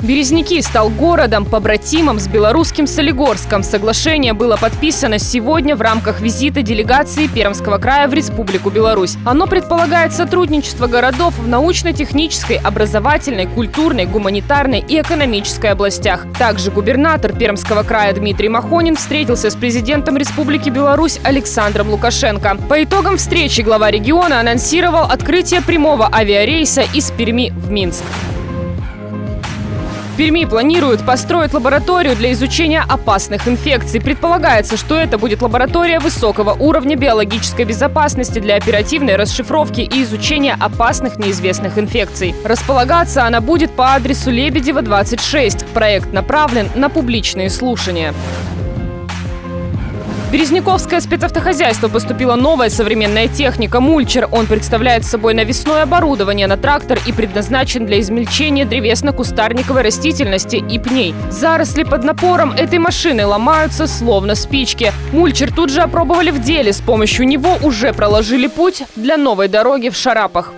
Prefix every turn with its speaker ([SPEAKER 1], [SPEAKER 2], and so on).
[SPEAKER 1] Березники стал городом, побратимом с белорусским Солигорском. Соглашение было подписано сегодня в рамках визита делегации Пермского края в Республику Беларусь. Оно предполагает сотрудничество городов в научно-технической, образовательной, культурной, гуманитарной и экономической областях. Также губернатор Пермского края Дмитрий Махонин встретился с президентом Республики Беларусь Александром Лукашенко. По итогам встречи глава региона анонсировал открытие прямого авиарейса из Перми в Минск. Перми планируют построить лабораторию для изучения опасных инфекций. Предполагается, что это будет лаборатория высокого уровня биологической безопасности для оперативной расшифровки и изучения опасных неизвестных инфекций. Располагаться она будет по адресу Лебедева, 26. Проект направлен на публичные слушания. В Березняковское спецавтохозяйство поступила новая современная техника «Мульчер». Он представляет собой навесное оборудование на трактор и предназначен для измельчения древесно-кустарниковой растительности и пней. Заросли под напором этой машины ломаются словно спички. «Мульчер» тут же опробовали в деле. С помощью него уже проложили путь для новой дороги в Шарапах.